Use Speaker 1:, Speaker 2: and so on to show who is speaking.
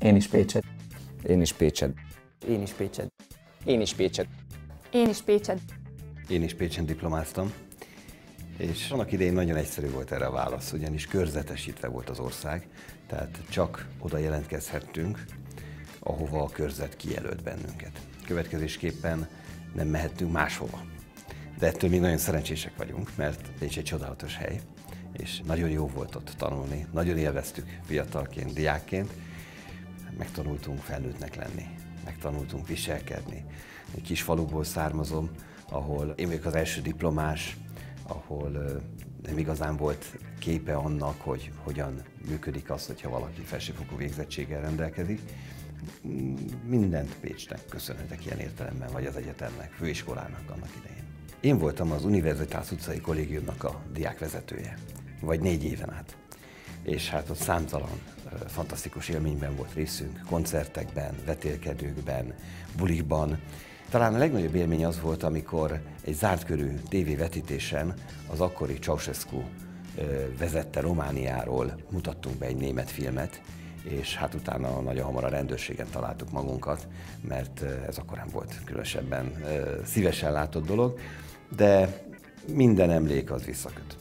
Speaker 1: Én is Pécset.
Speaker 2: Én is Pécset.
Speaker 3: Én is Pécset.
Speaker 4: Én is Pécset.
Speaker 5: Én is Pécset.
Speaker 6: Én is Pécsen diplomáztam, és annak idején nagyon egyszerű volt erre a válasz, ugyanis körzetesítve volt az ország, tehát csak oda jelentkezhettünk, ahova a körzet kijelölt bennünket. Következésképpen nem mehettünk máshova. De ettől még nagyon szerencsések vagyunk, mert ez egy csodálatos hely, és nagyon jó volt ott tanulni, nagyon élveztük fiatalként, diákként, megtanultunk felnőttnek lenni, megtanultunk viselkedni. Egy kis faluból származom, ahol én vagyok az első diplomás, ahol nem igazán volt képe annak, hogy hogyan működik az, hogyha valaki felsőfokú végzettséggel rendelkezik. Mindent Pécsnek köszönhetek ilyen értelemben, vagy az egyetemnek, főiskolának annak idején. Én voltam az Universitás utcai kollégiumnak a diákvezetője, vagy négy éven át. És hát ott számtalan fantasztikus élményben volt részünk, koncertekben, vetélkedőkben, bulikban, talán a legnagyobb élmény az volt, amikor egy zárt körű tévévetítésen az akkori Ceausescu vezette Romániáról mutattunk be egy német filmet, és hát utána nagyon hamar a rendőrségen találtuk magunkat, mert ez akkor nem volt különösebben szívesen látott dolog, de minden emlék az visszaköt.